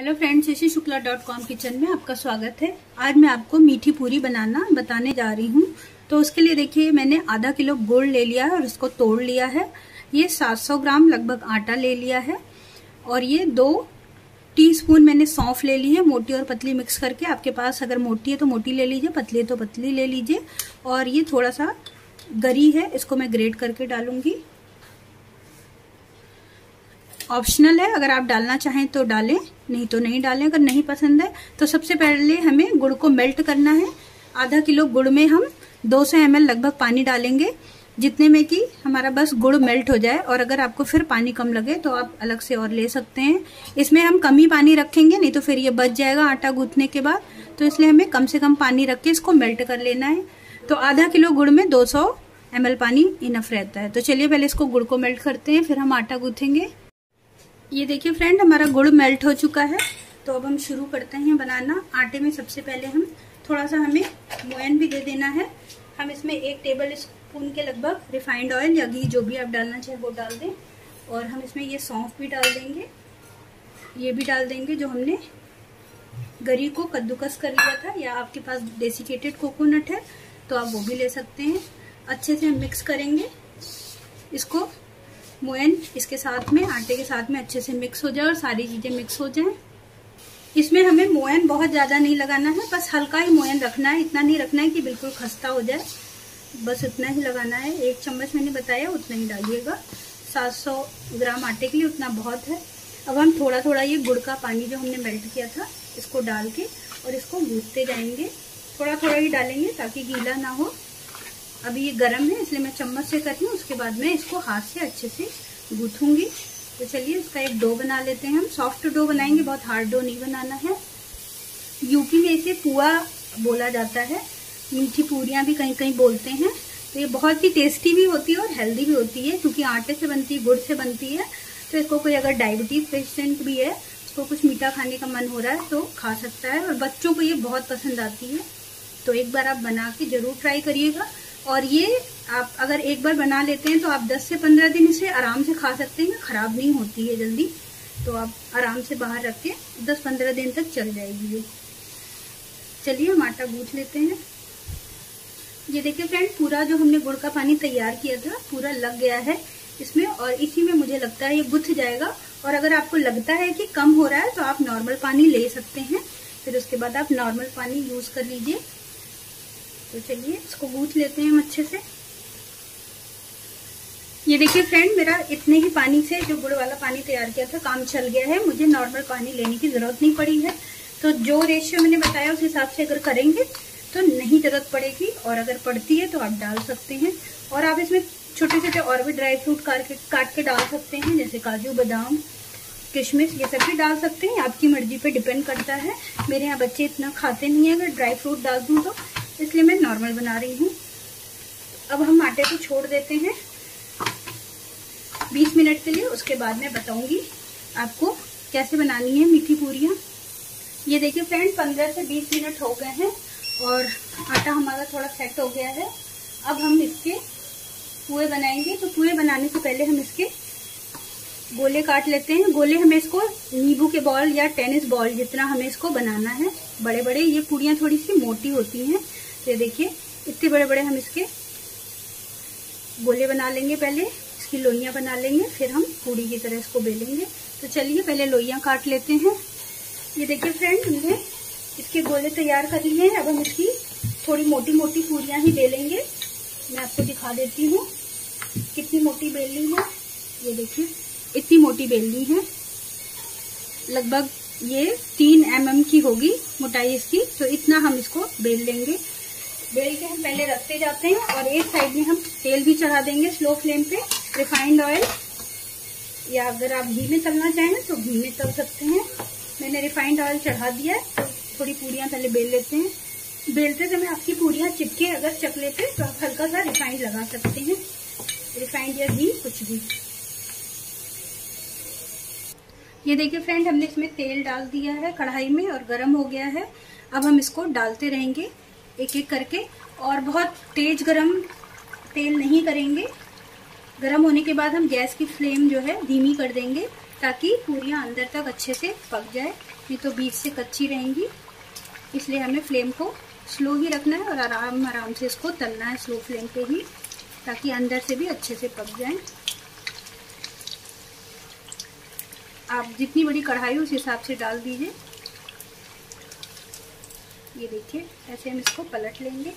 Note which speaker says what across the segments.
Speaker 1: Hello friends Shashi Shukla dot com kitchen में आपका स्वागत है। आज मैं आपको मीठी पूरी बनाना, बताने जा रही हूँ। तो उसके लिए देखिए, मैंने आधा किलो गुड़ ले लिया है और इसको तोड़ लिया है। ये 700 ग्राम लगभग आटा ले लिया है और ये दो टीस्पून मैंने सौंफ ले ली है, मोटी और पतली मिक्स करके। आपके पास अगर मोटी है तो मोटी ले लीजिए, पतली है तो पतली ले लीजिए। और ये थोड़ा सा गरी है, इसको मैं ग्रेट करके डालूँगी। ऑप्शनल है, अगर आप डालना चाहें तो डालें, नहीं तो नहीं डालें, अगर नहीं पसंद है तो सबसे पहले हमें गुड़ को मेल्ट करना है। आधा किलो गुड़ में हम 200 सौ लगभग पानी डालेंगे, जितने में कि हमारा बस गुड़ मेल्ट हो जाए, और अगर आपको फिर पानी कम लगे तो आप अलग से और ले सकते हैं। इसमें हम कम ही पानी रखेंगे, नहीं तो फिर ये बच जाएगा आटा गूंथने के बाद। तो इसलिए हमें कम से कम पानी रख के इसको मेल्ट कर लेना है। तो आधा किलो गुड़ में 200 सौ पानी इनफ रहता है। तो चलिए पहले इसको गुड़ को मेल्ट करते हैं, फिर हम आटा गूंथेंगे। ये देखिए फ्रेंड हमारा गुड़ मेल्ट हो चुका है। तो अब हम शुरू करते हैं बनाना। आटे में सबसे पहले हम थोड़ा सा हमें मोयन भी दे देना है। हम इसमें एक टेबल स्पून के लगभग रिफाइंड ऑयल या घी जो भी आप डालना चाहे वो डाल दें। और हम इसमें ये सौंफ भी डाल देंगे। ये भी डाल देंगे जो हमने गरी को कद्दूकस कर लिया था या आपके पास डेसिकेटेड कोकोनट है तो आप वो भी ले सकते हैं। अच्छे से मिक्स करेंगे। इसको मोयन इसके साथ में, आटे के साथ में अच्छे से मिक्स हो जाए और सारी चीज़ें मिक्स हो जाएँ। इसमें हमें मोयन बहुत ज़्यादा नहीं लगाना है, बस हल्का ही मोयन रखना है। इतना नहीं रखना है कि बिल्कुल खस्ता हो जाए। बस उतना ही लगाना है। एक चम्मच मैंने बताया, उतना ही डालिएगा। 700 ग्राम आटे के लिए उतना बहुत है। अब हम थोड़ा थोड़ा ये गुड़ का पानी जो हमने मेल्ट किया था, इसको डाल के और इसको गूंथते जाएँगे। थोड़ा थोड़ा ही डालेंगे ताकि गीला ना हो। अभी ये गर्म है, इसलिए मैं चम्मच से कर रही हूँ, उसके बाद में इसको हाथ से अच्छे से गूथूँगी। तो चलिए, इसका एक डो बना लेते हैं हम। सॉफ्ट डो बनाएँगे, बहुत हार्ड डो नहीं बनाना है। यूपी में इसे पुआ बोला जाता है। मीठी पूरियाँ भी कहीं कहीं बोलते हैं। तो ये बहुत ही टेस्टी भी होती है और हेल्दी भी होती है, क्योंकि आटे से बनती है, गुड़ से बनती है। तो इसको कोई अगर डायबिटीज़ पेशेंट भी है, उसको कुछ मीठा खाने का मन हो रहा है तो खा सकता है। और बच्चों को ये बहुत पसंद आती है। तो एक बार आप बना के ज़रूर ट्राई करिएगा। और ये आप अगर एक बार बना लेते हैं तो आप 10 से 15 दिन इसे आराम से खा सकते हैं, खराब नहीं होती है जल्दी। तो आप आराम से बाहर रख के 10-15 दिन तक चल जाएगी ये। चलिए हम आटा गूंथ लेते हैं। ये देखिए फ्रेंड, पूरा जो हमने गुड़ का पानी तैयार किया था, पूरा लग गया है इसमें और इसी में मुझे लगता है ये गुथ जाएगा। और अगर आपको लगता है कि कम हो रहा है तो आप नॉर्मल पानी ले सकते हैं। फिर उसके बाद आप नॉर्मल पानी यूज़ कर लीजिए। तो चलिए इसको गूथ लेते हैं हम अच्छे से। ये देखिए फ्रेंड मेरा इतने ही पानी से जो गुड़ वाला पानी तैयार किया था, काम चल गया है। मुझे नॉर्मल पानी लेने की ज़रूरत नहीं पड़ी है। तो जो रेशियो मैंने बताया, उस हिसाब से अगर करेंगे तो नहीं ज़रूरत पड़ेगी। और अगर पड़ती है तो आप डाल सकते हैं। और आप इसमें छोटे छोटे और भी ड्राई फ्रूट काट के काट के डाल सकते हैं, जैसे काजू, बादाम, किशमिश, ये सब भी डाल सकते हैं। आपकी मर्ज़ी पे डिपेंड करता है। मेरे यहाँ बच्चे इतना खाते नहीं है। अगर ड्राई फ्रूट डाल दूँ तो इसलिए मैं नॉर्मल बना रही हूँ। अब हम आटे को छोड़ देते हैं। 20 मिनट के लिए, उसके बाद मैं बताऊँगी आपको कैसे बनानी है मीठी पूरियाँ। ये देखिए फ्रेंड 15 से 20 मिनट हो गए हैं और आटा हमारा थोड़ा सेट हो गया है। अब हम इसके पुए बनाएँगे। तो पुए बनाने से पहले हम इसके गोले काट लेते हैं। गोले हमें इसको नींबू के बॉल या टेनिस बॉल जितना हमें इसको बनाना है। बड़े बड़े ये पूड़ियाँ थोड़ी सी मोटी होती हैं। ये देखिए, इतने बड़े बड़े हम इसके गोले बना लेंगे पहले, इसकी लोइयाँ बना लेंगे, फिर हम पूड़ी की तरह इसको बेलेंगे। तो चलिए, पहले लोइयाँ काट लेते हैं। ये देखिए फ्रेंड हमने इसके गोले तैयार कर लिए हैं। अब हम इसकी थोड़ी मोटी मोटी पूरियाँ ही बेलेंगे। मैं आपको दिखा देती हूँ कितनी मोटी बेलनी है। ये देखिए, इतनी मोटी बेलनी है। लगभग ये तीन एम की होगी मोटाई इसकी तो इतना हम इसको बेल लेंगे। बेल के हम पहले रखते जाते हैं और एक साइड में हम तेल भी चढ़ा देंगे स्लो फ्लेम पे रिफाइंड ऑयल या अगर आप घी में तलना चाहें तो घी में तल सकते हैं। मैंने रिफाइंड ऑयल चढ़ा दिया है तो थोड़ी पूड़ियाँ पहले बेल लेते हैं। बेलते समय आपकी पूड़ियाँ चिपके अगर चकले पे तो आप हल्का सा रिफाइंड लगा सकते हैं। रिफाइंड या घी, कुछ भी। ये देखिए फ्रेंड हमने इसमें तेल डाल दिया है कढ़ाई में और गर्म हो गया है। अब हम इसको डालते रहेंगे। एक एक करके और बहुत तेज गरम तेल नहीं करेंगे। गरम होने के बाद हम गैस की फ्लेम जो है धीमी कर देंगे ताकि पूरियाँ अंदर तक अच्छे से पक जाए, नहीं तो बीच से कच्ची रहेंगी। इसलिए हमें फ्लेम को स्लो ही रखना है और आराम आराम से इसको तलना है स्लो फ्लेम पे ही, ताकि अंदर से भी अच्छे से पक जाए। आप जितनी बड़ी कढ़ाई उस हिसाब से डाल दीजिए। ये देखिए, ऐसे हम इसको पलट लेंगे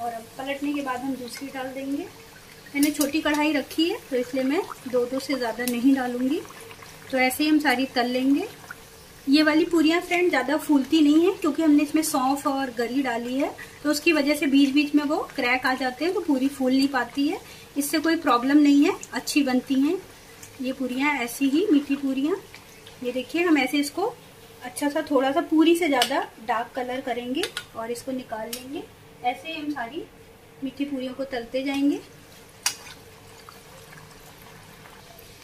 Speaker 1: और अब पलटने के बाद हम दूसरी डाल देंगे। मैंने छोटी कढ़ाई रखी है तो इसलिए मैं दो दो से ज़्यादा नहीं डालूँगी। तो ऐसे ही हम सारी तल लेंगे। ये वाली पूरियाँ फ्रेंड ज़्यादा फूलती नहीं है, क्योंकि हमने इसमें सौंफ और गरी डाली है। तो उसकी वजह से बीच बीच में वो क्रैक आ जाते हैं तो पूरी फूल नहीं पाती है। इससे कोई प्रॉब्लम नहीं है, अच्छी बनती हैं। ये पूरियाँ ऐसी ही मीठी पूरियाँ। ये देखिए, हम ऐसे इसको अच्छा सा थोड़ा सा पूरी से ज़्यादा डार्क कलर करेंगे और इसको निकाल लेंगे। ऐसे ही हम सारी मीठी पूरियों को तलते जाएँगे।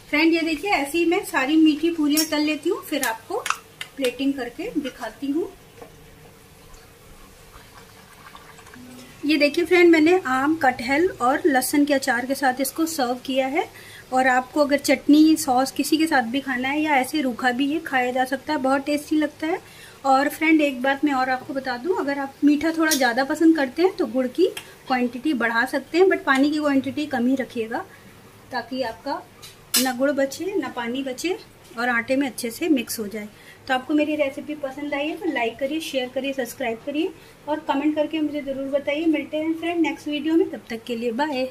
Speaker 1: फ्रेंड ये देखिए, ऐसी मैं सारी मीठी पूरियाँ तल लेती हूँ, फिर आपको प्लेटिंग करके दिखाती हूँ। ये देखिए फ्रेंड मैंने आम, कटहल और लहसन के अचार के साथ इसको सर्व किया है। और आपको अगर चटनी, सॉस किसी के साथ भी खाना है या ऐसे रूखा भी ये खाया जा सकता है, बहुत टेस्टी लगता है। और फ्रेंड, एक बात मैं और आपको बता दूँ, अगर आप मीठा थोड़ा ज़्यादा पसंद करते हैं तो गुड़ की क्वांटिटी बढ़ा सकते हैं बट पानी की क्वांटिटी कम ही रखिएगा, ताकि आपका ना गुड़ बचे, ना पानी बचे, और आटे में अच्छे से मिक्स हो जाए। तो आपको मेरी रेसिपी पसंद आई है तो लाइक करिए शेयर करिए सब्सक्राइब करिए, और कमेंट करके मुझे ज़रूर बताइए। मिलते हैं फ्रेंड नेक्स्ट वीडियो में, तब तक के लिए बाय